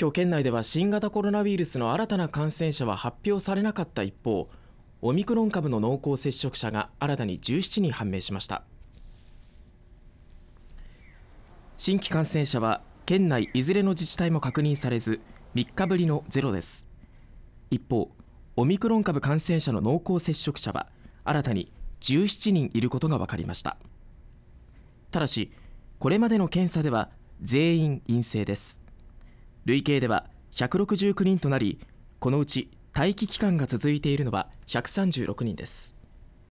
今日県内では新型コロナウイルスの新たな感染者は発表されなかった一方オミクロン株の濃厚接触者が新たに17人判明しました。新規感染者は県内いずれの自治体も確認されず3日ぶりのゼロです。一方オミクロン株感染者の濃厚接触者は新たに17人いることが分かりました。ただしこれまでの検査では全員陰性です。累計では169人となりこのうち待機期間が続いているのは136人です。